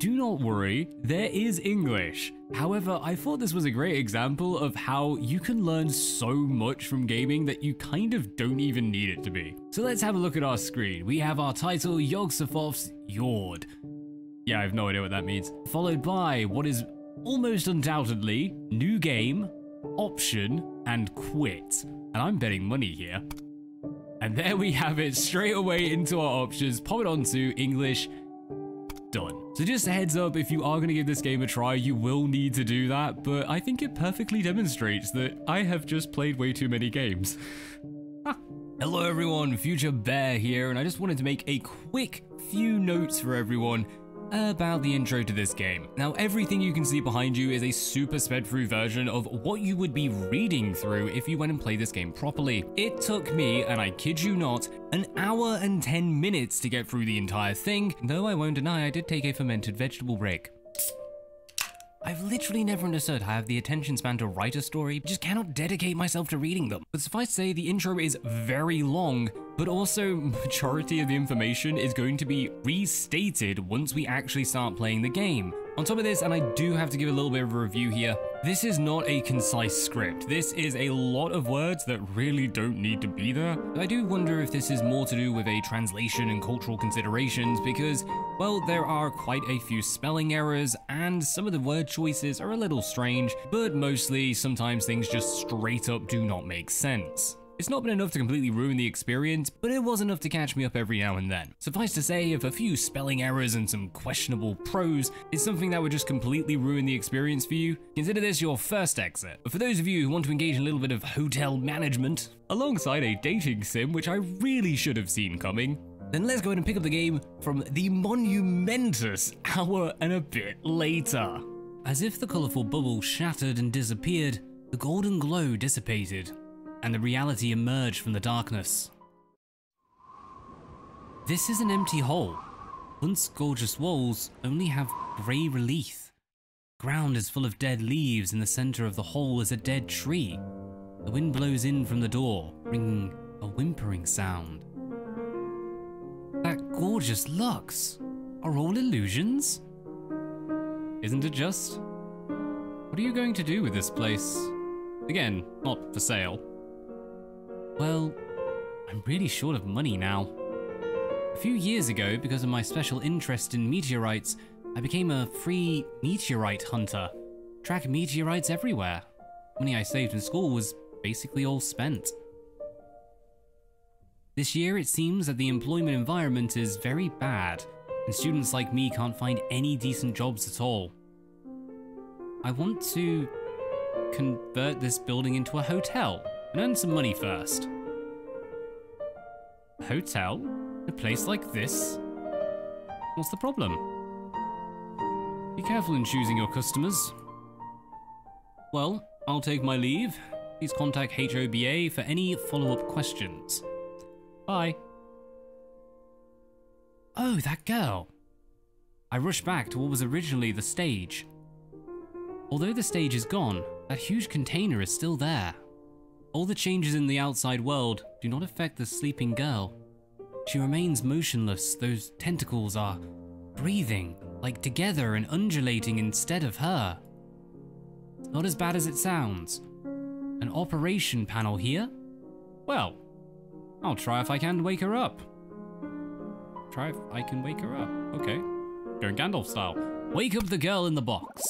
Do not worry, there is English. However, I thought this was a great example of how you can learn so much from gaming that you kind of don't even need it to be. So let's have a look at our screen. We have our title, Yog-Sothoth's Yard. Yeah, I have no idea what that means. Followed by what is almost undoubtedly new game, option, and quit. And I'm betting money here. And there we have it, straight away into our options, pop it onto English, done. So just a heads up, if you are going to give this game a try, you will need to do that, but I think it perfectly demonstrates that I have just played way too many games. Hello everyone, Future Bear here, and I just wanted to make a quick few notes for everyone about the intro to this game. Now, everything you can see behind you is a super sped through version of what you would be reading through if you went and played this game properly. It took me, and I kid you not, an hour and 10 minutes to get through the entire thing, though I won't deny I did take a fermented vegetable break. I've literally never understood how I have the attention span to write a story, just cannot dedicate myself to reading them. But suffice to say, the intro is very long, but also majority of the information is going to be restated once we actually start playing the game. On top of this, and I do have to give a little bit of a review here, this is not a concise script. This is a lot of words that really don't need to be there. I do wonder if this is more to do with a translation and cultural considerations because, well, there are quite a few spelling errors and some of the word choices are a little strange, but mostly sometimes things just straight up do not make sense. It's not been enough to completely ruin the experience, but it was enough to catch me up every now and then. Suffice to say, if a few spelling errors and some questionable prose is something that would just completely ruin the experience for you, consider this your first exit. But for those of you who want to engage in a little bit of hotel management, alongside a dating sim, which I really should have seen coming, then let's go ahead and pick up the game from the monumentous hour and a bit later. As if the colourful bubble shattered and disappeared, the golden glow dissipated, and the reality emerged from the darkness. This is an empty hole. Once gorgeous walls only have grey relief. Ground is full of dead leaves, in the centre of the hole is a dead tree. The wind blows in from the door, bringing a whimpering sound. That gorgeous lux are all illusions? Isn't it just? What are you going to do with this place? Again, not for sale. Well, I'm really short of money now. A few years ago, because of my special interest in meteorites, I became a free meteorite hunter. Track meteorites everywhere. Money I saved in school was basically all spent. This year, it seems that the employment environment is very bad, and students like me can't find any decent jobs at all. I want to convert this building into a hotel and earn some money first. A hotel? A place like this? What's the problem? Be careful in choosing your customers. Well, I'll take my leave. Please contact HOBA for any follow-up questions. Bye. Oh, that girl. I rush back to what was originally the stage. Although the stage is gone, that huge container is still there. All the changes in the outside world do not affect the sleeping girl. She remains motionless, those tentacles are breathing, like together and undulating instead of her. Not as bad as it sounds. An operation panel here? Well, I'll try if I can wake her up. Try if I can wake her up. Okay. Going Gandalf style. Wake up the girl in the box.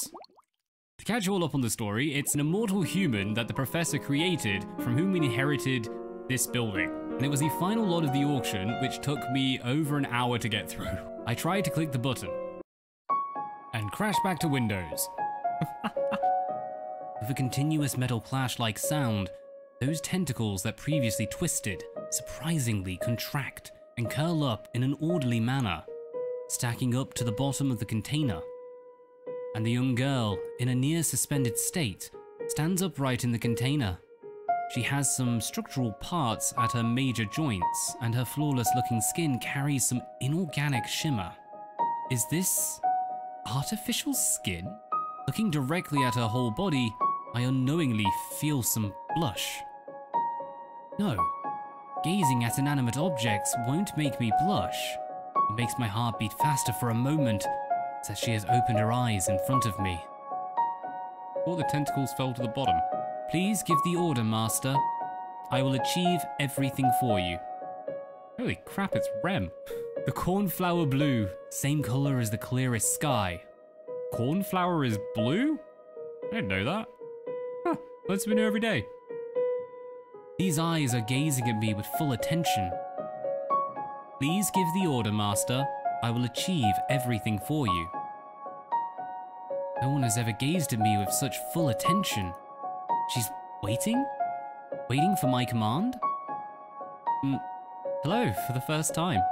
To catch you all up on the story, it's an immortal human that the professor created from whom we inherited this building. And it was the final lot of the auction, which took me over an hour to get through. I tried to click the button and crashed back to Windows. With a continuous metal clash-like sound, those tentacles that previously twisted surprisingly contract and curl up in an orderly manner, stacking up to the bottom of the container. And the young girl, in a near suspended state, stands upright in the container. She has some structural parts at her major joints, and her flawless looking skin carries some inorganic shimmer. Is this artificial skin? Looking directly at her whole body, I unknowingly feel some blush. No, gazing at inanimate objects won't make me blush. It makes my heart beat faster for a moment, says she has opened her eyes in front of me. All the tentacles fell to the bottom. Please give the order, Master. I will achieve everything for you. Holy crap, it's Rem. The cornflower blue, same color as the clearest sky. Cornflower is blue? I didn't know that. Huh, learns something new every day. These eyes are gazing at me with full attention. Please give the order, Master. I will achieve everything for you. No one has ever gazed at me with such full attention. She's waiting? Waiting for my command? Mm, hello, for the first time.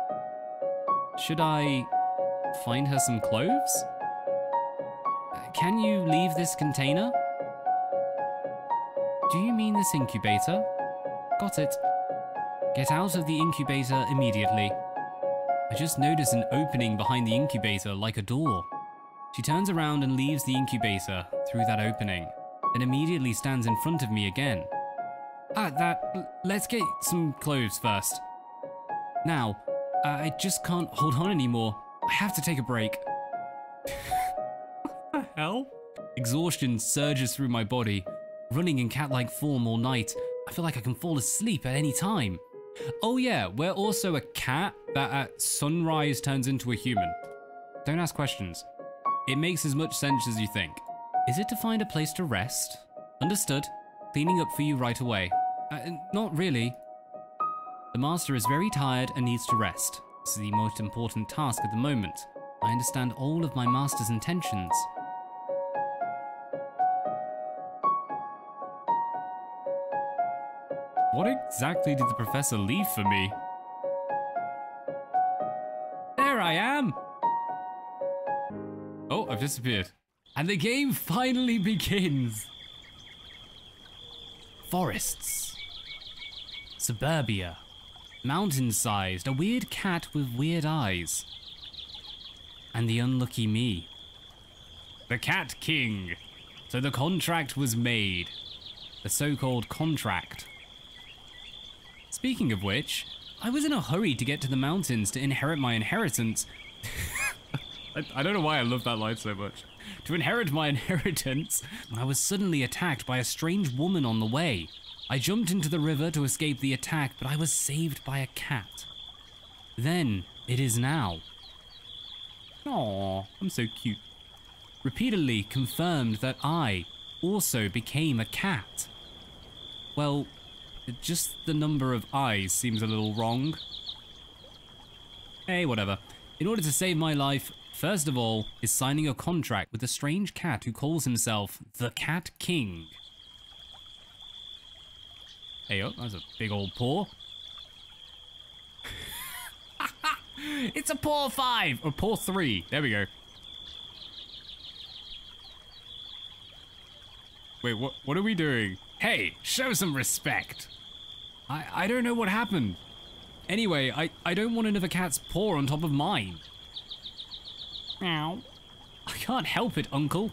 Should I find her some clothes? Can you leave this container? Do you mean this incubator? Got it. Get out of the incubator immediately. I just noticed an opening behind the incubator like a door. She turns around and leaves the incubator through that opening, then immediately stands in front of me again. Ah, that. Let's get some clothes first. Now, I just can't hold on anymore. I have to take a break. what the hell? Exhaustion surges through my body. Running in cat-like form all night, I feel like I can fall asleep at any time. Oh yeah, we're also a cat that at sunrise turns into a human. Don't ask questions. It makes as much sense as you think. Is it to find a place to rest? Understood. Cleaning up for you right away. Uh, not really. The master is very tired and needs to rest. This is the most important task at the moment. I understand all of my master's intentions. What exactly did the professor leave for me? There I am! Oh, I've disappeared. And the game finally begins! Forests. Suburbia. Mountain-sized, a weird cat with weird eyes. And the unlucky me. The Cat King. So the contract was made. The so-called contract. Speaking of which, I was in a hurry to get to the mountains to inherit my inheritance. I, I, don't know why I love that line so much. To inherit my inheritance, I was suddenly attacked by a strange woman on the way. I jumped into the river to escape the attack, but I was saved by a cat. Then, it is now. Aww, I'm so cute. Repeatedly confirmed that I also became a cat. Well, just the number of eyes seems a little wrong. Hey, whatever. In order to save my life, first of all, is signing a contract with a strange cat who calls himself the Cat King. Hey, oh, that's a big old paw. it's a paw five, or paw three. There we go. Wait, what, what are we doing? Hey, show some respect. I, I don't know what happened. Anyway, I, I don't want another cat's paw on top of mine. Meow. I can't help it, Uncle.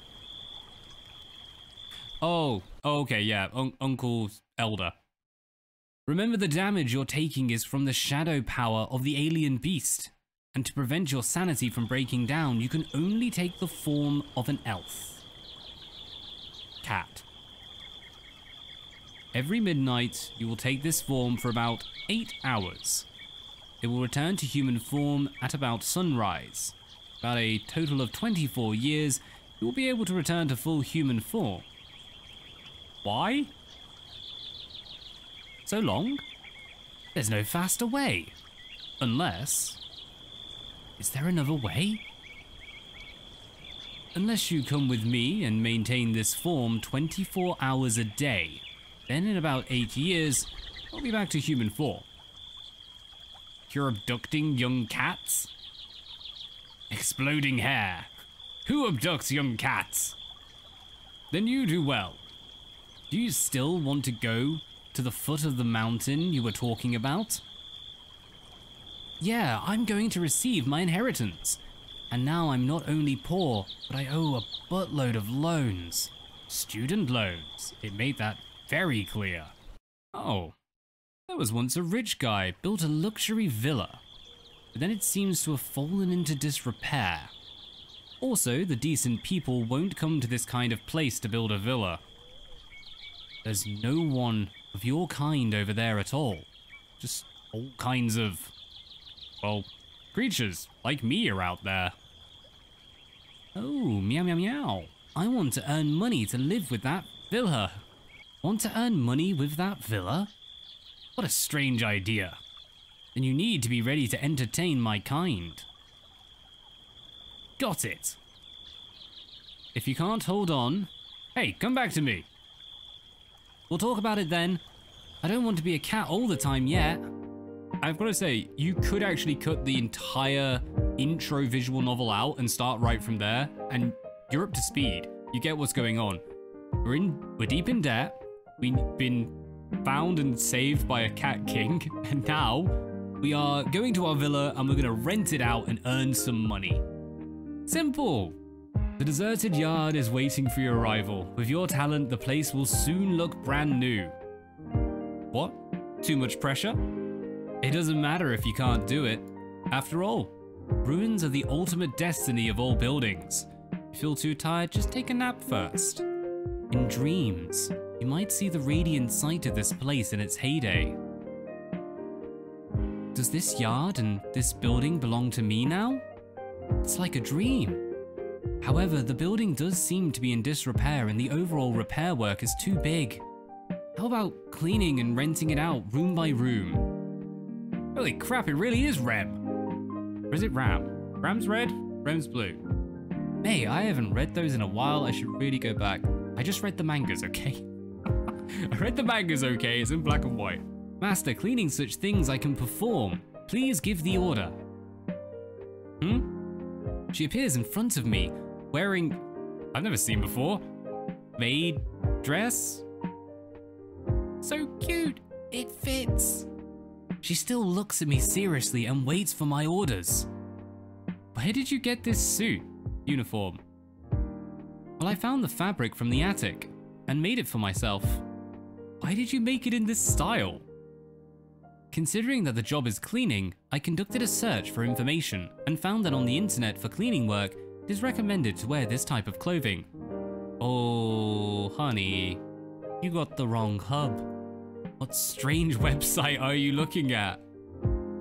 Oh, okay, yeah, un Uncle's elder. Remember the damage you're taking is from the shadow power of the alien beast. And to prevent your sanity from breaking down, you can only take the form of an elf. Cat. Every midnight, you will take this form for about 8 hours. It will return to human form at about sunrise. About a total of 24 years, you will be able to return to full human form. Why? So long? There's no faster way. Unless... Is there another way? Unless you come with me and maintain this form 24 hours a day, then in about 8 years, I'll be back to human form. You're abducting young cats? Exploding hair. Who abducts young cats? Then you do well. Do you still want to go to the foot of the mountain you were talking about? Yeah, I'm going to receive my inheritance. And now I'm not only poor, but I owe a buttload of loans. Student loans. It made that very clear. Oh, there was once a rich guy built a luxury villa, but then it seems to have fallen into disrepair. Also, the decent people won't come to this kind of place to build a villa. There's no one of your kind over there at all. Just all kinds of, well, creatures like me are out there. Oh, meow meow meow. I want to earn money to live with that villa. Want to earn money with that villa? What a strange idea. Then you need to be ready to entertain my kind. Got it. If you can't hold on, hey, come back to me. We'll talk about it then. I don't want to be a cat all the time yet. I've got to say, you could actually cut the entire intro visual novel out and start right from there, and you're up to speed. You get what's going on. We're in, we're deep in debt. We've been found and saved by a cat king, and now we are going to our villa and we're gonna rent it out and earn some money. Simple. The deserted yard is waiting for your arrival. With your talent, the place will soon look brand new. What? Too much pressure? It doesn't matter if you can't do it. After all, ruins are the ultimate destiny of all buildings. If You feel too tired, just take a nap first. In dreams, you might see the radiant sight of this place in its heyday. Does this yard and this building belong to me now? It's like a dream. However, the building does seem to be in disrepair and the overall repair work is too big. How about cleaning and renting it out room by room? Holy crap, it really is Rem. Or is it Ram? Ram's red, Rem's blue. Hey, I haven't read those in a while. I should really go back. I just read the mangas, okay? I read the mangas, okay? It's in black and white. Master, cleaning such things I can perform. Please give the order. Hmm? She appears in front of me, wearing... I've never seen before. Maid dress? So cute. It fits. She still looks at me seriously and waits for my orders. Where did you get this suit? Uniform. Well, I found the fabric from the attic and made it for myself. Why did you make it in this style? Considering that the job is cleaning, I conducted a search for information and found that on the internet for cleaning work, it is recommended to wear this type of clothing. Oh, honey, you got the wrong hub. What strange website are you looking at?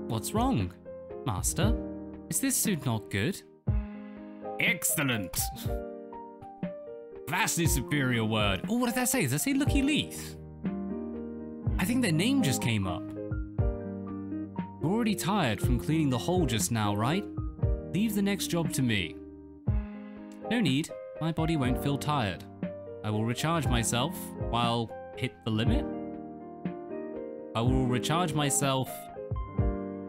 What's wrong? Master, is this suit not good? Excellent! Vastly superior word. Oh, what did that say? Does that say Lucky Leith? I think their name just came up. You're already tired from cleaning the hole just now, right? Leave the next job to me. No need, my body won't feel tired. I will recharge myself while hit the limit? I will recharge myself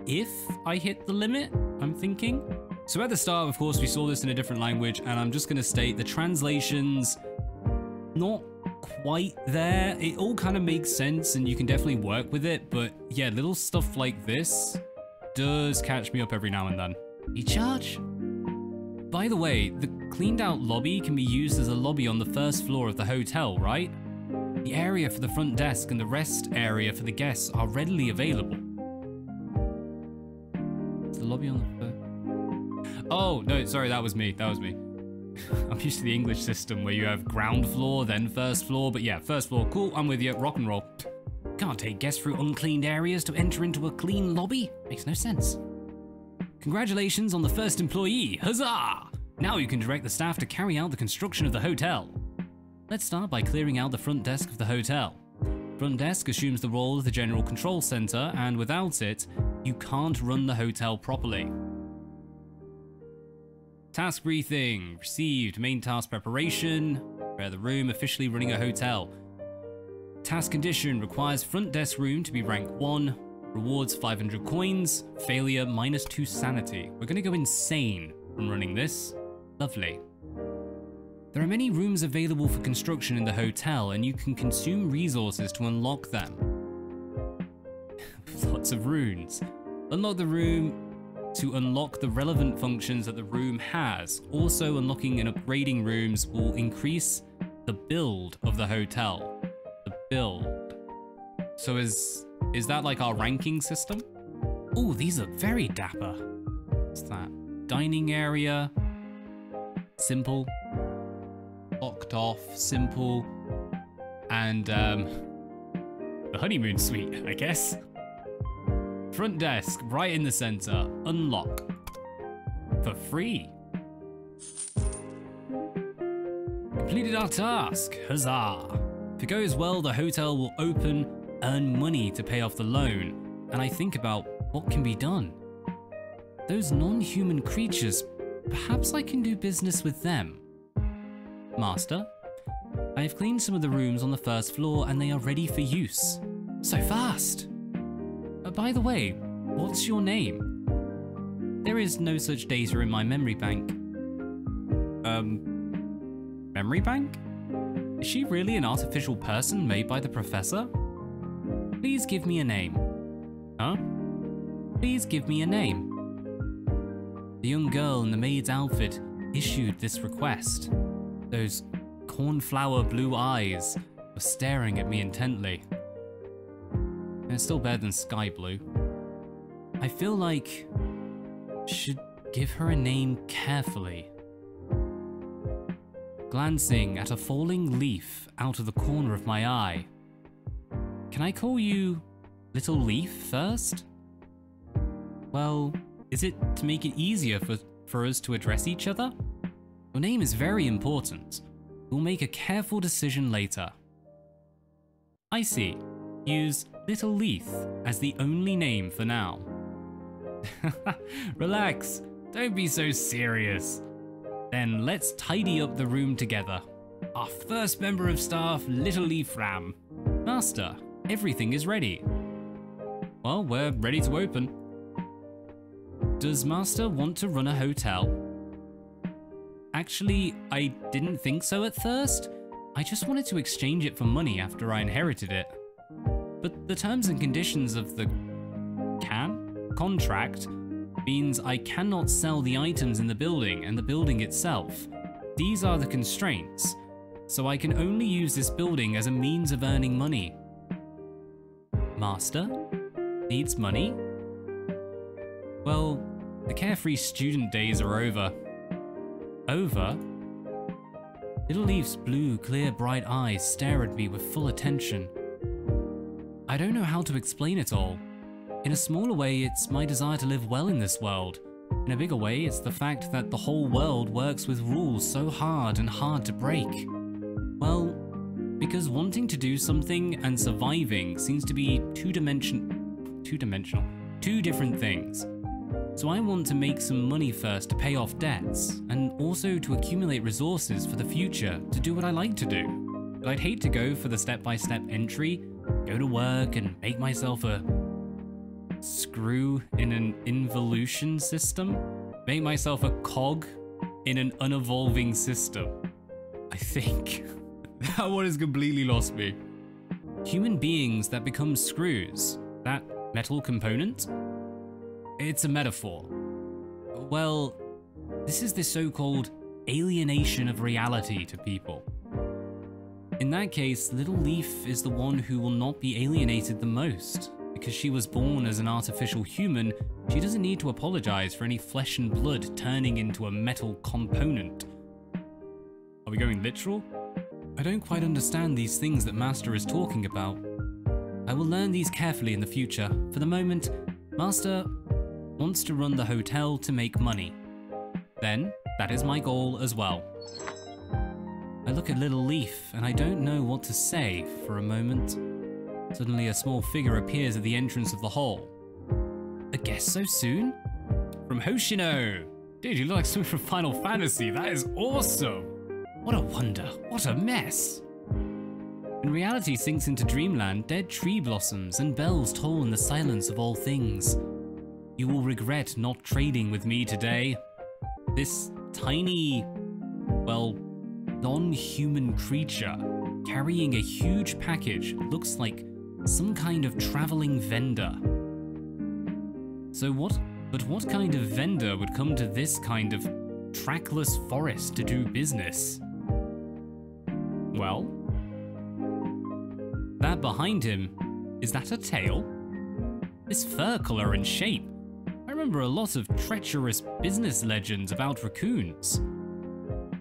if I hit the limit, I'm thinking. So at the start, of course, we saw this in a different language, and I'm just going to state the translations not quite there. It all kind of makes sense, and you can definitely work with it, but yeah, little stuff like this does catch me up every now and then. You charge. By the way, the cleaned out lobby can be used as a lobby on the first floor of the hotel, right? The area for the front desk and the rest area for the guests are readily available. Is the lobby on the? Oh, no, sorry, that was me. That was me. I'm used to the English system where you have ground floor, then first floor, but yeah, first floor, cool, I'm with you, rock and roll. Can't take guests through uncleaned areas to enter into a clean lobby. Makes no sense. Congratulations on the first employee, huzzah! Now you can direct the staff to carry out the construction of the hotel. Let's start by clearing out the front desk of the hotel. Front desk assumes the role of the general control center, and without it, you can't run the hotel properly. Task briefing, received, main task preparation, prepare the room, officially running a hotel. Task condition requires front desk room to be rank 1, rewards 500 coins, failure minus 2 sanity. We're gonna go insane from running this. Lovely. There are many rooms available for construction in the hotel and you can consume resources to unlock them. Lots of runes. Unlock the room to unlock the relevant functions that the room has. Also unlocking and upgrading rooms will increase the build of the hotel. The build. So is is that like our ranking system? Oh, these are very dapper. What's that? Dining area. simple, locked off, simple, and um, the honeymoon suite, I guess. Front desk, right in the center, unlock. For free. Completed our task, huzzah! If it goes well, the hotel will open, earn money to pay off the loan, and I think about what can be done. Those non-human creatures, perhaps I can do business with them. Master, I have cleaned some of the rooms on the first floor and they are ready for use. So fast! Uh, by the way, what's your name? There is no such data in my memory bank. Um, memory bank? Is she really an artificial person made by the professor? Please give me a name. Huh? Please give me a name. The young girl in the maid's outfit issued this request. Those cornflower blue eyes were staring at me intently. It's still better than sky blue. I feel like should give her a name carefully. Glancing at a falling leaf out of the corner of my eye. Can I call you Little Leaf first? Well, is it to make it easier for, for us to address each other? Your name is very important. We'll make a careful decision later. I see. Use Little Leaf as the only name for now. Relax, don't be so serious. Then let's tidy up the room together. Our first member of staff, Little Leaf Ram. Master, everything is ready. Well, we're ready to open. Does Master want to run a hotel? Actually, I didn't think so at first. I just wanted to exchange it for money after I inherited it. But the terms and conditions of the can contract means I cannot sell the items in the building and the building itself. These are the constraints, so I can only use this building as a means of earning money. Master? Needs money? Well, the carefree student days are over. Over? Little Leaf's blue, clear, bright eyes stare at me with full attention. I don't know how to explain it all. In a smaller way, it's my desire to live well in this world. In a bigger way, it's the fact that the whole world works with rules so hard and hard to break. Well, because wanting to do something and surviving seems to be two-dimension... two-dimensional. Two different things. So I want to make some money first to pay off debts, and also to accumulate resources for the future to do what I like to do. I'd hate to go for the step-by-step -step entry, go to work and make myself a screw in an involution system? Make myself a cog in an unevolving system. I think. that one has completely lost me. Human beings that become screws. That metal component? It's a metaphor. Well, this is the so-called alienation of reality to people. In that case, Little Leaf is the one who will not be alienated the most. Because she was born as an artificial human, she doesn't need to apologize for any flesh and blood turning into a metal component. Are we going literal? I don't quite understand these things that Master is talking about. I will learn these carefully in the future. For the moment, Master wants to run the hotel to make money. Then, that is my goal as well. I look at Little Leaf and I don't know what to say for a moment. Suddenly a small figure appears at the entrance of the hall. A guest so soon? From Hoshino! Dude, you look like someone from Final Fantasy, that is awesome! What a wonder, what a mess! When reality sinks into dreamland, dead tree blossoms and bells toll in the silence of all things. You will regret not trading with me today. This tiny, well, non-human creature carrying a huge package looks like some kind of traveling vendor. So what, but what kind of vendor would come to this kind of trackless forest to do business? Well, that behind him, is that a tail? This fur color and shape. I remember a lot of treacherous business legends about raccoons.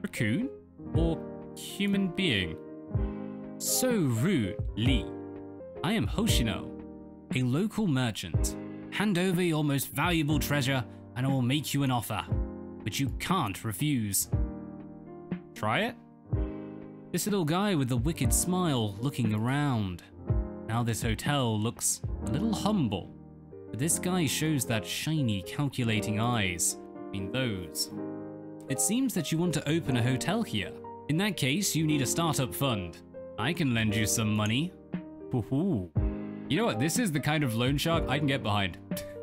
raccoon? Or human being? So rude, Lee. I am Hoshino, a local merchant. Hand over your most valuable treasure and I will make you an offer, but you can't refuse. Try it? This little guy with the wicked smile looking around. Now this hotel looks a little humble, but this guy shows that shiny calculating eyes. I mean those. It seems that you want to open a hotel here. In that case, you need a startup fund. I can lend you some money. Woohoo. You know what? This is the kind of loan shark I can get behind.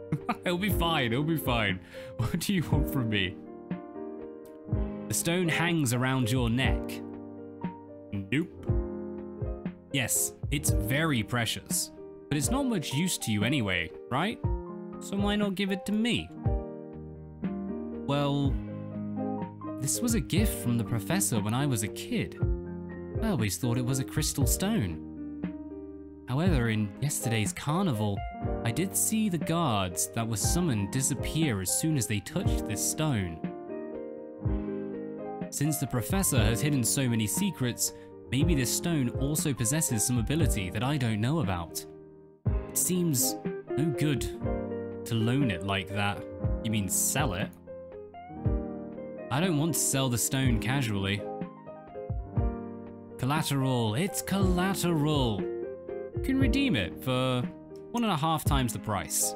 it'll be fine. It'll be fine. What do you want from me? The stone hangs around your neck. Nope. Yes, it's very precious, but it's not much use to you anyway, right? So why not give it to me? Well, this was a gift from the professor when I was a kid. I always thought it was a crystal stone. However, in yesterday's carnival, I did see the guards that were summoned disappear as soon as they touched this stone. Since the professor has hidden so many secrets, maybe this stone also possesses some ability that I don't know about. It seems no good to loan it like that. You mean sell it? I don't want to sell the stone casually. Collateral, it's collateral. You can redeem it for one and a half times the price.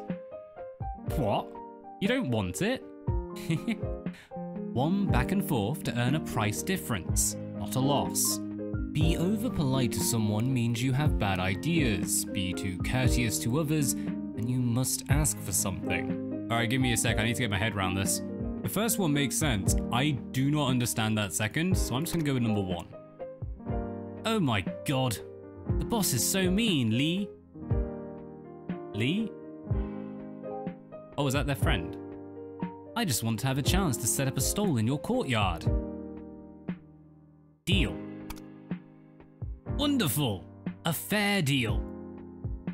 What? You don't want it? one back and forth to earn a price difference, not a loss. Be over polite to someone means you have bad ideas. Be too courteous to others, and you must ask for something. Alright, give me a sec, I need to get my head around this. The first one makes sense. I do not understand that second, so I'm just gonna go with number one. Oh my god. The boss is so mean, Lee. Lee? Oh, is that their friend? I just want to have a chance to set up a stall in your courtyard. Deal. Wonderful. A fair deal.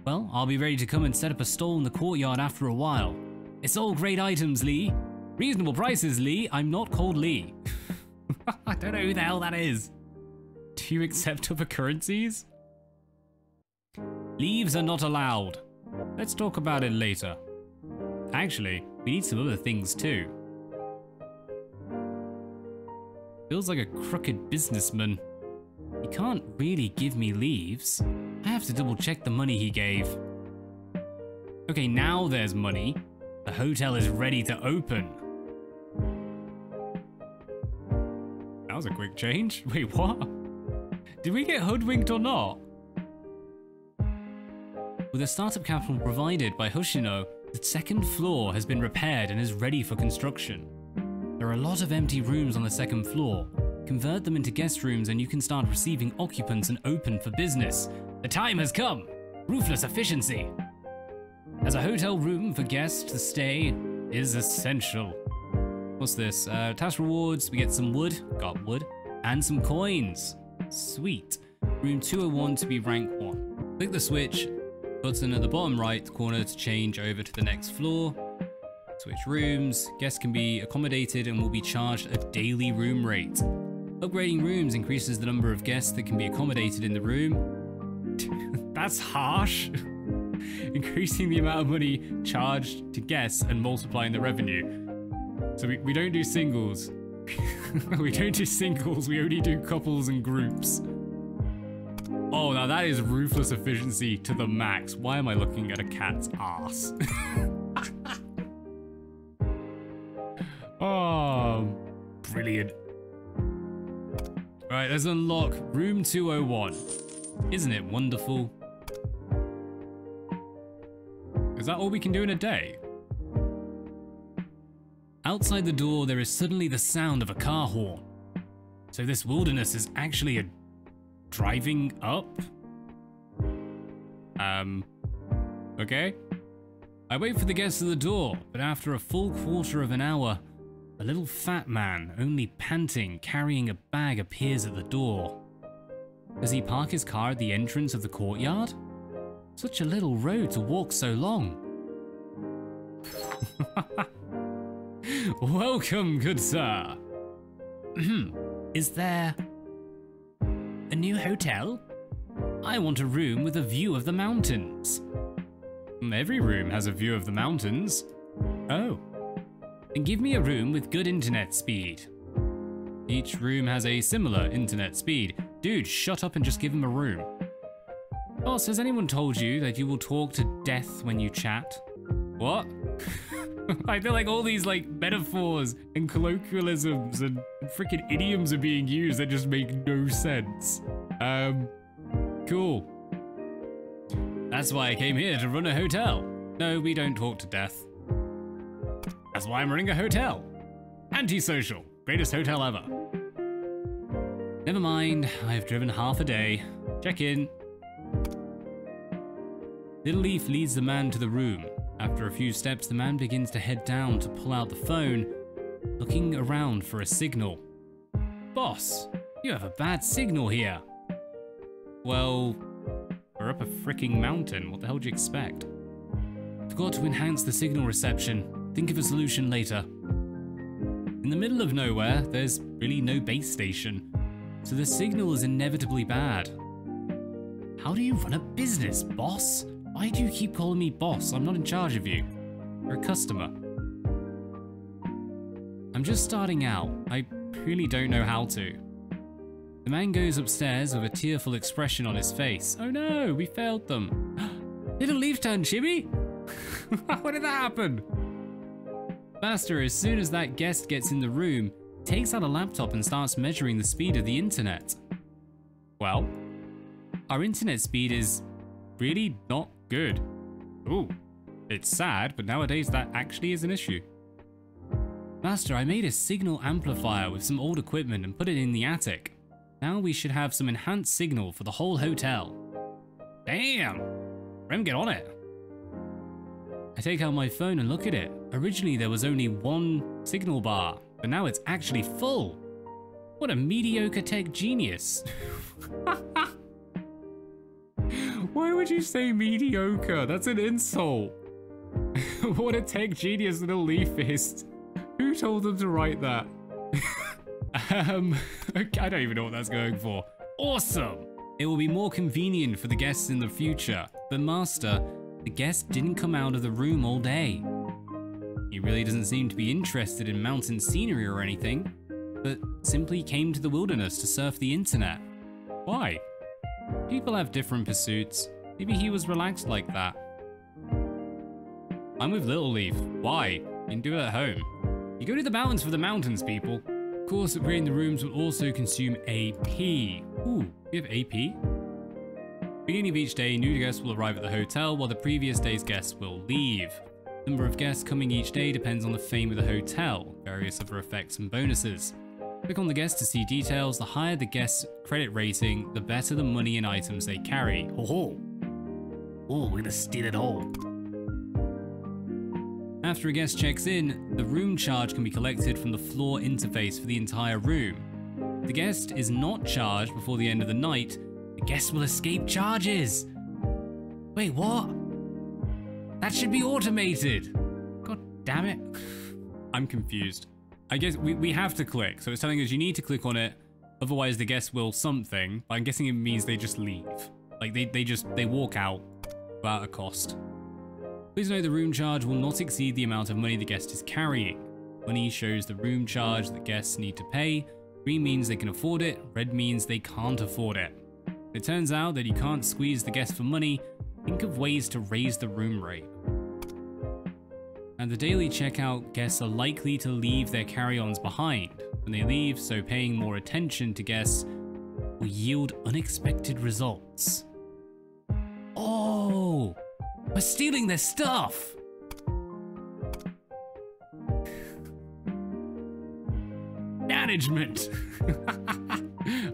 Well, I'll be ready to come and set up a stall in the courtyard after a while. It's all great items, Lee. Reasonable prices, Lee. I'm not called Lee. I don't know who the hell that is. Do you accept other currencies? Leaves are not allowed. Let's talk about it later. Actually, we need some other things too. Feels like a crooked businessman. He can't really give me leaves. I have to double check the money he gave. Okay, now there's money. The hotel is ready to open. That was a quick change. Wait, what? Did we get hoodwinked or not? With a startup capital provided by Hoshino, the second floor has been repaired and is ready for construction. There are a lot of empty rooms on the second floor. Convert them into guest rooms and you can start receiving occupants and open for business. The time has come! Ruthless efficiency! As a hotel room for guests to stay is essential. What's this? Uh, task rewards, we get some wood, got wood, and some coins. Sweet. Room 201 to be rank 1. Click the switch button at the bottom right corner to change over to the next floor. Switch rooms. Guests can be accommodated and will be charged a daily room rate. Upgrading rooms increases the number of guests that can be accommodated in the room. That's harsh. Increasing the amount of money charged to guests and multiplying the revenue. So we, we don't do singles. we don't do singles, we only do couples and groups. Oh, now that is ruthless efficiency to the max. Why am I looking at a cat's ass? oh, brilliant. Right, let's unlock room 201. Isn't it wonderful? Is that all we can do in a day? Outside the door, there is suddenly the sound of a car horn. So this wilderness is actually a driving up? Um, okay. I wait for the guests at the door, but after a full quarter of an hour, a little fat man, only panting, carrying a bag appears at the door. Does he park his car at the entrance of the courtyard? Such a little road to walk so long. Welcome, good sir. Hmm, is there a new hotel? I want a room with a view of the mountains. Every room has a view of the mountains. Oh. And give me a room with good internet speed. Each room has a similar internet speed. Dude, shut up and just give him a room. Boss, has anyone told you that you will talk to death when you chat? What? I feel like all these like metaphors and colloquialisms and freaking idioms are being used that just make no sense. Um, cool. That's why I came here to run a hotel. No, we don't talk to death. That's why I'm running a hotel. Antisocial. Greatest hotel ever. Never mind, I've driven half a day. Check in. Little Leaf leads the man to the room. After a few steps, the man begins to head down to pull out the phone, looking around for a signal. Boss, you have a bad signal here. Well, we're up a freaking mountain. What the hell do you expect? Forgot to enhance the signal reception. Think of a solution later. In the middle of nowhere, there's really no base station, so the signal is inevitably bad. How do you run a business, boss? Why do you keep calling me boss? I'm not in charge of you. You're a customer. I'm just starting out. I really don't know how to. The man goes upstairs with a tearful expression on his face. Oh no, we failed them. Little leaf turn, Chibi? What did that happen? Master, as soon as that guest gets in the room, takes out a laptop and starts measuring the speed of the internet. Well, our internet speed is really not Good. Ooh, it's sad, but nowadays that actually is an issue. Master, I made a signal amplifier with some old equipment and put it in the attic. Now we should have some enhanced signal for the whole hotel. Damn! Rem, get on it. I take out my phone and look at it. Originally there was only one signal bar, but now it's actually full. What a mediocre tech genius. Why would you say mediocre? That's an insult. what a tech genius little leaf is. Who told them to write that? um, okay, I don't even know what that's going for. Awesome! It will be more convenient for the guests in the future. But master, the guest didn't come out of the room all day. He really doesn't seem to be interested in mountain scenery or anything, but simply came to the wilderness to surf the internet. Why? People have different pursuits. Maybe he was relaxed like that. I'm with Little Leaf. Why? You can do it at home. You go to the mountains for the mountains, people. Of course, upgrading the rooms will also consume AP. Ooh, we have AP? Beginning of each day, new guests will arrive at the hotel while the previous day's guests will leave. Number of guests coming each day depends on the fame of the hotel, various other effects and bonuses. Click on the guest to see details. The higher the guest's credit rating, the better the money and items they carry. Oh ho! Oh, we're gonna steal it all. After a guest checks in, the room charge can be collected from the floor interface for the entire room. If the guest is not charged before the end of the night, the guest will escape charges. Wait, what? That should be automated. God damn it. I'm confused. I guess we, we have to click. So it's telling us you need to click on it. Otherwise the guests will something. I'm guessing it means they just leave. Like they, they just, they walk out without a cost. Please note the room charge will not exceed the amount of money the guest is carrying. Money shows the room charge that guests need to pay. Green means they can afford it. Red means they can't afford it. It turns out that you can't squeeze the guest for money. Think of ways to raise the room rate. At the daily checkout, guests are likely to leave their carry-ons behind when they leave, so paying more attention to guests will yield unexpected results. Oh, we're stealing their stuff! Management!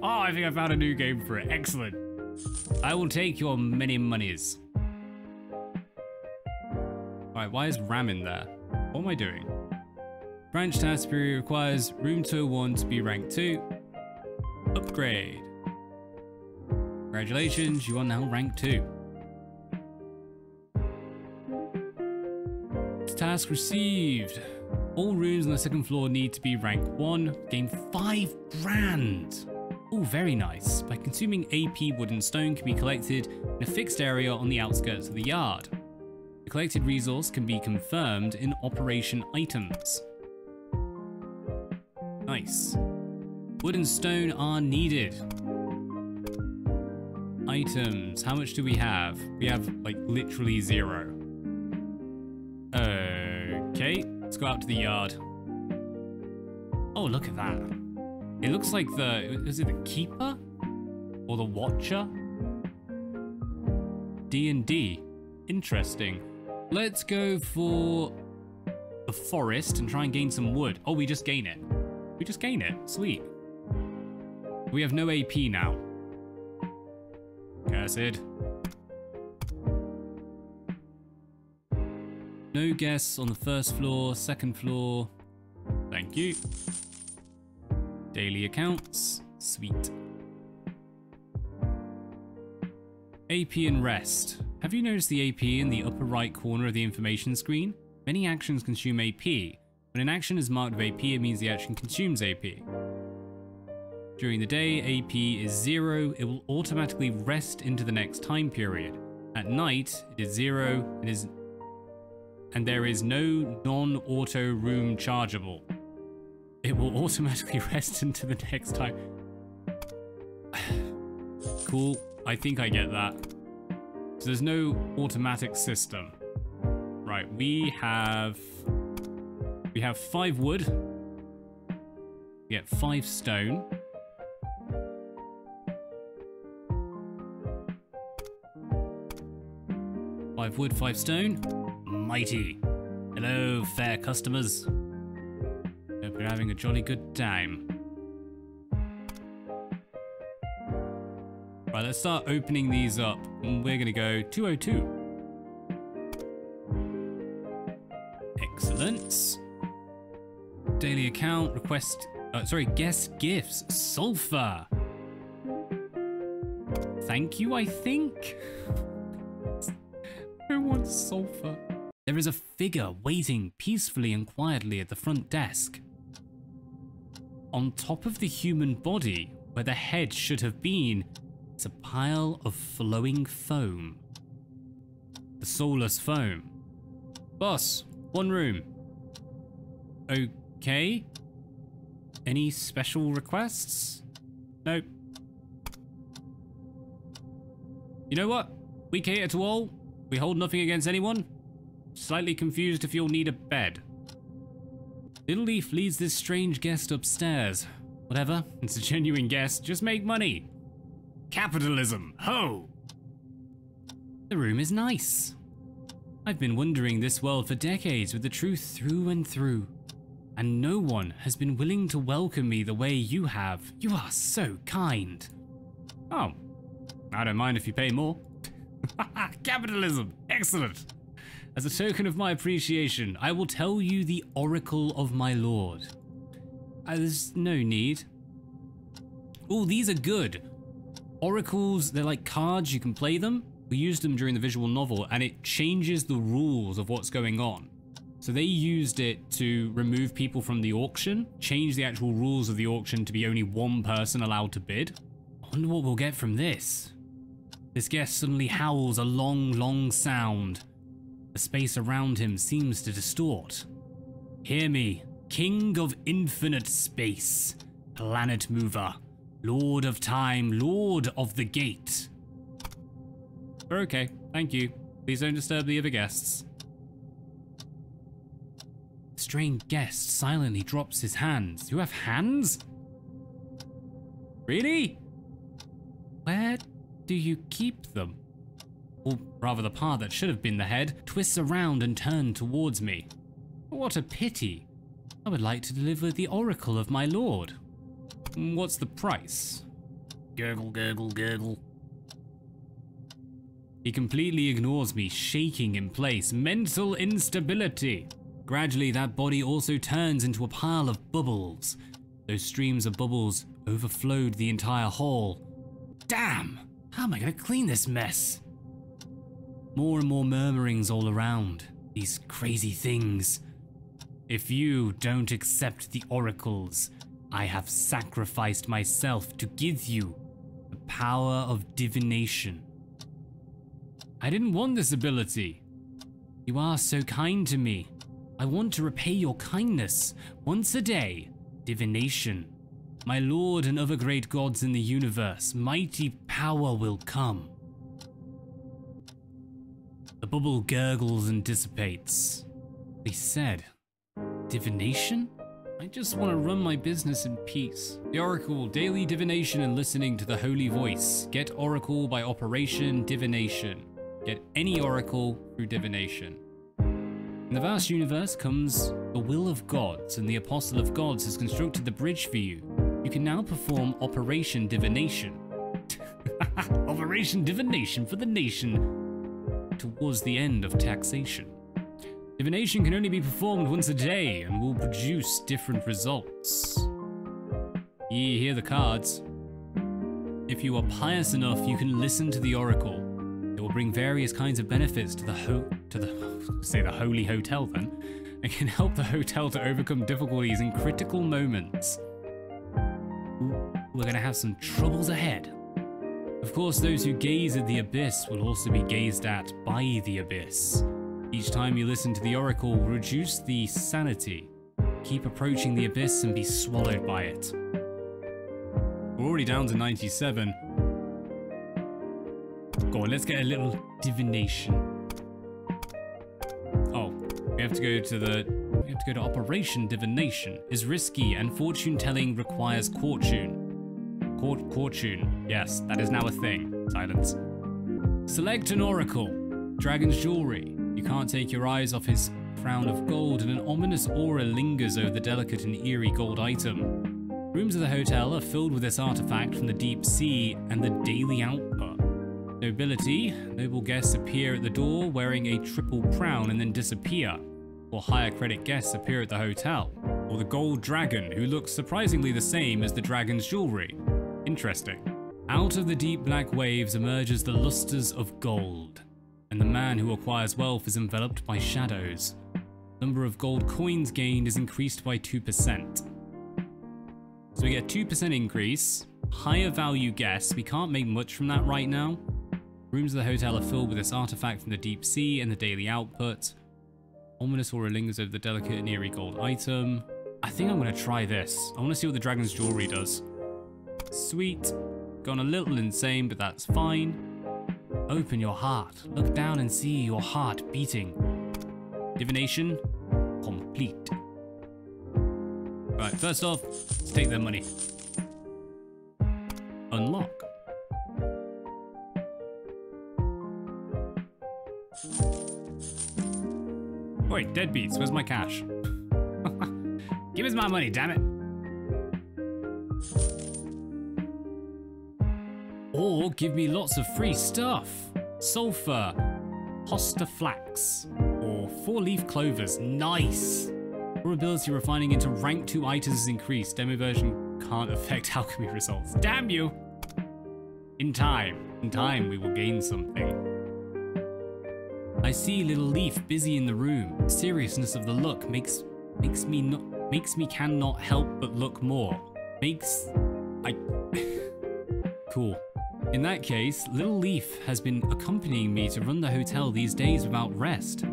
oh, I think I found a new game for it. Excellent. I will take your many monies. Alright, why is Ram in there? What am I doing? Branch task period requires room 201 to be rank 2. Upgrade. Congratulations, you are now rank 2. Task received. All rooms on the second floor need to be rank 1. Gain 5 grand. Oh, very nice. By consuming AP wood and stone can be collected in a fixed area on the outskirts of the yard. The collected resource can be confirmed in operation items. Nice. Wood and stone are needed. Items. How much do we have? We have like literally zero. Okay, let's go out to the yard. Oh, look at that. It looks like the, is it the keeper? Or the watcher? D&D. Interesting. Let's go for the forest and try and gain some wood. Oh, we just gain it. We just gain it. Sweet. We have no AP now. Cursed. No guests on the first floor, second floor. Thank you. Daily accounts. Sweet. AP and rest. Have you noticed the AP in the upper right corner of the information screen? Many actions consume AP. When an action is marked with AP, it means the action consumes AP. During the day, AP is zero. It will automatically rest into the next time period. At night, it is zero. It is and there is no non-auto room chargeable. It will automatically rest into the next time. cool. I think I get that. So there's no automatic system. Right, we have... We have five wood. We get five stone. Five wood, five stone mighty. Hello, fair customers. Hope you're having a jolly good time. Right, let's start opening these up. We're gonna go 202. Excellent. Daily account, request, uh, sorry, guest gifts, sulfur. Thank you, I think. Who wants sulfur? There is a figure waiting peacefully and quietly at the front desk. On top of the human body, where the head should have been, is a pile of flowing foam. The soulless foam. Boss, one room. Okay. Any special requests? Nope. You know what? We cater to all. We hold nothing against anyone. Slightly confused if you'll need a bed. Little Leaf leads this strange guest upstairs. Whatever, it's a genuine guest, just make money. Capitalism, ho! The room is nice. I've been wandering this world for decades with the truth through and through. And no one has been willing to welcome me the way you have. You are so kind. Oh, I don't mind if you pay more. Capitalism, excellent. As a token of my appreciation, I will tell you the oracle of my lord. Uh, there's no need. Oh, these are good. Oracles, they're like cards, you can play them. We used them during the visual novel and it changes the rules of what's going on. So they used it to remove people from the auction, change the actual rules of the auction to be only one person allowed to bid. I wonder what we'll get from this. This guest suddenly howls a long, long sound the space around him seems to distort. Hear me, King of infinite space, planet mover, Lord of time, Lord of the gate. We're okay, thank you. Please don't disturb the other guests. Strange guest silently drops his hands. You have hands? Really? Where do you keep them? or rather the part that should have been the head, twists around and turns towards me. What a pity. I would like to deliver the oracle of my lord. What's the price? Gurgle, gurgle, gurgle. He completely ignores me, shaking in place. Mental instability. Gradually, that body also turns into a pile of bubbles. Those streams of bubbles overflowed the entire hall. Damn! How am I gonna clean this mess? More and more murmurings all around. These crazy things. if you don't accept the oracles, I have sacrificed myself to give you the power of divination. I didn't want this ability. You are so kind to me. I want to repay your kindness. Once a day, divination. My lord and other great gods in the universe, mighty power will come. The bubble gurgles and dissipates. They said, divination? I just want to run my business in peace. The Oracle, daily divination and listening to the holy voice. Get Oracle by Operation Divination. Get any Oracle through divination. In the vast universe comes the will of gods, and the Apostle of Gods has constructed the bridge for you. You can now perform Operation Divination. Operation Divination for the nation towards the end of taxation. Divination can only be performed once a day and will produce different results. Ye hear the cards. If you are pious enough, you can listen to the oracle. It will bring various kinds of benefits to the ho to the say the holy hotel then, and can help the hotel to overcome difficulties in critical moments. We're gonna have some troubles ahead. Of course, those who gaze at the abyss will also be gazed at by the abyss. Each time you listen to the oracle, reduce the sanity. Keep approaching the abyss and be swallowed by it. We're already down to 97. Go on, let's get a little divination. Oh, we have to go to the... We have to go to Operation Divination. Is risky and fortune telling requires fortune. Court fortune. Yes, that is now a thing. Silence. Select an oracle. Dragon's jewelry. You can't take your eyes off his crown of gold, and an ominous aura lingers over the delicate and eerie gold item. Rooms of the hotel are filled with this artifact from the deep sea and the daily output. Nobility, noble guests appear at the door wearing a triple crown and then disappear, or higher credit guests appear at the hotel. Or the gold dragon, who looks surprisingly the same as the dragon's jewelry. Interesting. Out of the deep black waves emerges the lustres of gold and the man who acquires wealth is enveloped by shadows. Number of gold coins gained is increased by 2%. So we get 2% increase, higher value guests, we can't make much from that right now. Rooms of the hotel are filled with this artifact from the deep sea and the daily output. Ominous aura lingers over the delicate and eerie gold item. I think I'm gonna try this. I wanna see what the dragon's jewelry does. Sweet. Gone a little insane, but that's fine. Open your heart. Look down and see your heart beating. Divination complete. Right, first off, let's take their money. Unlock. Wait, deadbeats, where's my cash? Give us my money, damn it. Or give me lots of free stuff. Sulfur, hosta flax, or four leaf clovers. Nice! Probability refining into rank 2 items is increased. Demo version can't affect alchemy results. Damn you! In time. In time we will gain something. I see little leaf busy in the room. The seriousness of the look makes makes me not makes me cannot help but look more. Makes I cool. In that case, Little Leaf has been accompanying me to run the hotel these days without rest.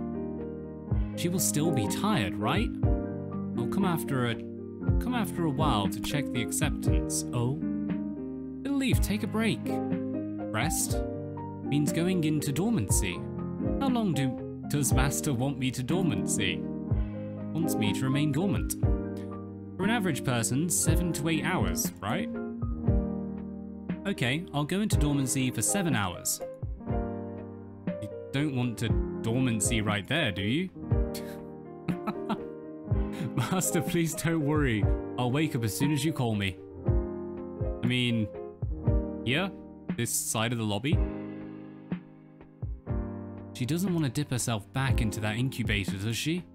She will still be tired, right? I'll come after a come after a while to check the acceptance. Oh? Little Leaf, take a break. Rest means going into dormancy. How long do does Master want me to dormancy? Wants me to remain dormant. For an average person, seven to eight hours, right? Okay, I'll go into dormancy for seven hours. You don't want to dormancy right there, do you? Master, please don't worry. I'll wake up as soon as you call me. I mean, yeah, This side of the lobby? She doesn't want to dip herself back into that incubator, does she?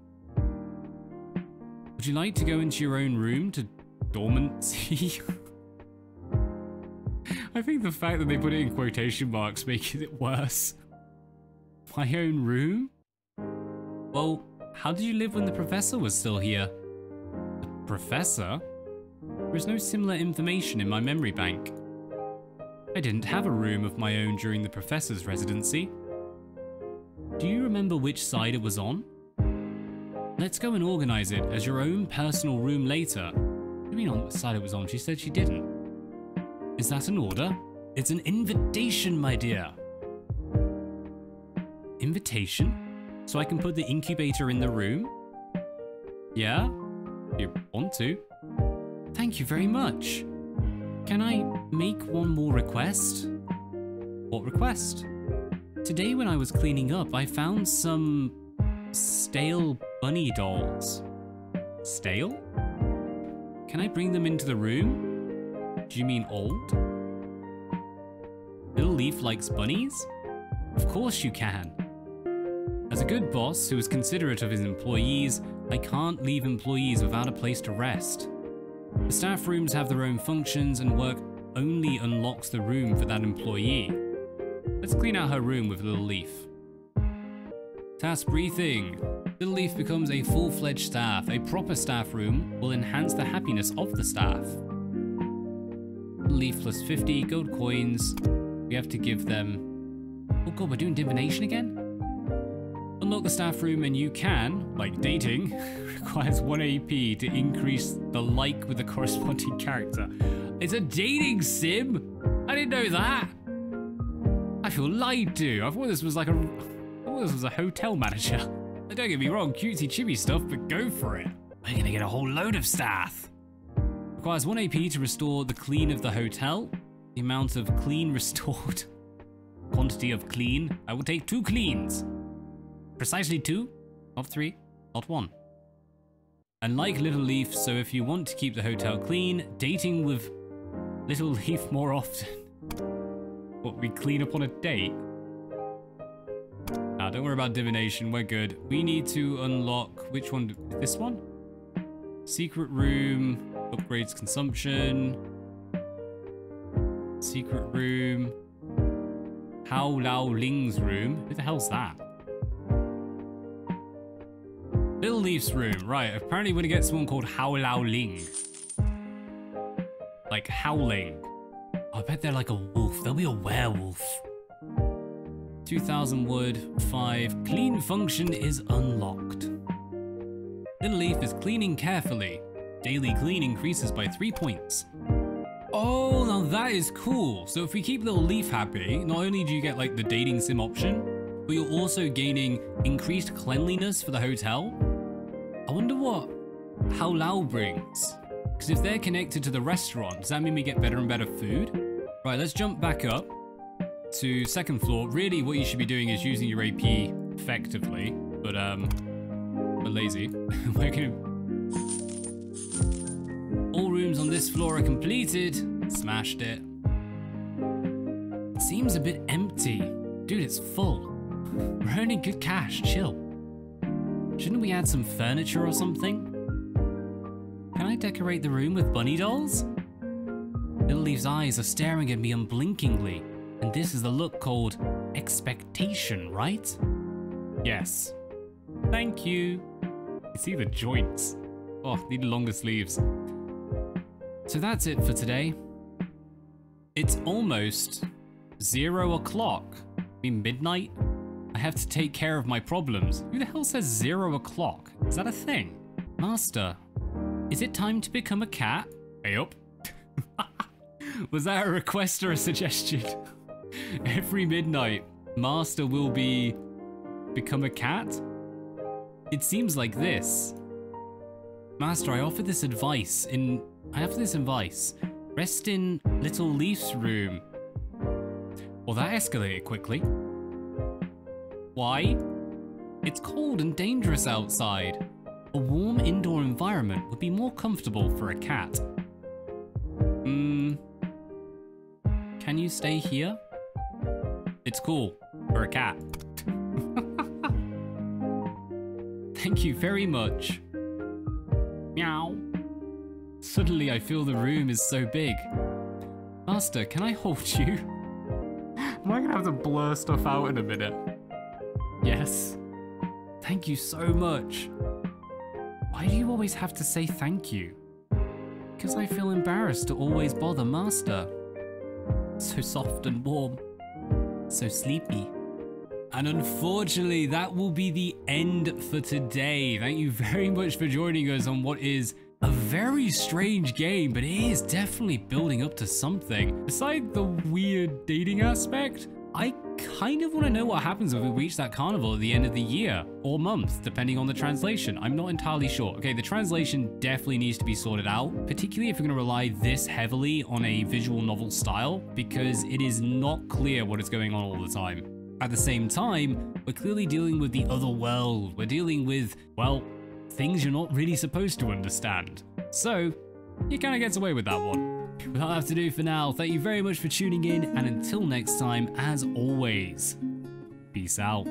Would you like to go into your own room to dormancy? I think the fact that they put it in quotation marks makes it worse. My own room? Well, how did you live when the professor was still here? The professor? There is no similar information in my memory bank. I didn't have a room of my own during the professor's residency. Do you remember which side it was on? Let's go and organize it as your own personal room later. What do you mean on what side it was on? She said she didn't. Is that an order? It's an invitation, my dear. Invitation? So I can put the incubator in the room? Yeah? You want to? Thank you very much. Can I make one more request? What request? Today when I was cleaning up, I found some stale bunny dolls. Stale? Can I bring them into the room? Do you mean old? Little Leaf likes bunnies? Of course you can. As a good boss who is considerate of his employees, I can't leave employees without a place to rest. The staff rooms have their own functions and work only unlocks the room for that employee. Let's clean out her room with Little Leaf. Task briefing. Little Leaf becomes a full-fledged staff. A proper staff room will enhance the happiness of the staff. Little Leaf plus 50 gold coins. We have to give them... Oh god, we're doing divination again? Unlock the staff room and you can, like dating, requires 1 AP to increase the like with the corresponding character. It's a dating sim? I didn't know that. I feel lied to. I thought this was like a, I thought this was a hotel manager. Don't get me wrong, cutesy chibi stuff, but go for it. We're gonna get a whole load of staff. Requires 1 AP to restore the clean of the hotel. The amount of clean restored. Quantity of clean. I will take two cleans. Precisely two, not three, not one. And like Little Leaf, so if you want to keep the hotel clean, dating with Little Leaf more often. what, we clean up on a date? Nah, don't worry about divination, we're good. We need to unlock, which one? This one? Secret room, upgrades consumption. Secret room. Hao Lao Ling's room. Who the hell's that? Little Leaf's room. Right, apparently we're gonna get someone called Hao Lao Ling. Like howling. I bet they're like a wolf. They'll be a werewolf. 2000 wood, 5. Clean function is unlocked. Little Leaf is cleaning carefully. Daily clean increases by 3 points. Oh, now that is cool. So if we keep Little Leaf happy, not only do you get like the dating sim option, but you're also gaining increased cleanliness for the hotel I wonder what Hao Lao brings. Because if they're connected to the restaurant, does that mean we get better and better food? Right, let's jump back up to second floor. Really, what you should be doing is using your AP effectively, but um, we're lazy. we're gonna... This floor are completed. Smashed it. Seems a bit empty. Dude, it's full. We're earning good cash, chill. Shouldn't we add some furniture or something? Can I decorate the room with bunny dolls? Little eyes are staring at me unblinkingly, and this is the look called expectation, right? Yes. Thank you. You see the joints. Oh, need longer sleeves. So that's it for today. It's almost zero o'clock. I mean midnight? I have to take care of my problems. Who the hell says zero o'clock? Is that a thing? Master, is it time to become a cat? Hey up. Was that a request or a suggestion? Every midnight, Master will be become a cat? It seems like this. Master, I offer this advice in I have this advice. Rest in Little Leaf's room. Well, that escalated quickly. Why? It's cold and dangerous outside. A warm indoor environment would be more comfortable for a cat. Hmm. Can you stay here? It's cool for a cat. Thank you very much. Suddenly I feel the room is so big. Master, can I hold you? Am I gonna have to blur stuff out in a minute? Yes. Thank you so much. Why do you always have to say thank you? Because I feel embarrassed to always bother Master. So soft and warm. So sleepy. And unfortunately, that will be the end for today. Thank you very much for joining us on what is a very strange game, but it is definitely building up to something. Aside the weird dating aspect, I kind of want to know what happens if we reach that carnival at the end of the year or month, depending on the translation. I'm not entirely sure. Okay, the translation definitely needs to be sorted out, particularly if you're going to rely this heavily on a visual novel style, because it is not clear what is going on all the time. At the same time, we're clearly dealing with the other world. We're dealing with, well, things you're not really supposed to understand. So, he kind of gets away with that one. That'll have to do for now. Thank you very much for tuning in, and until next time, as always, peace out.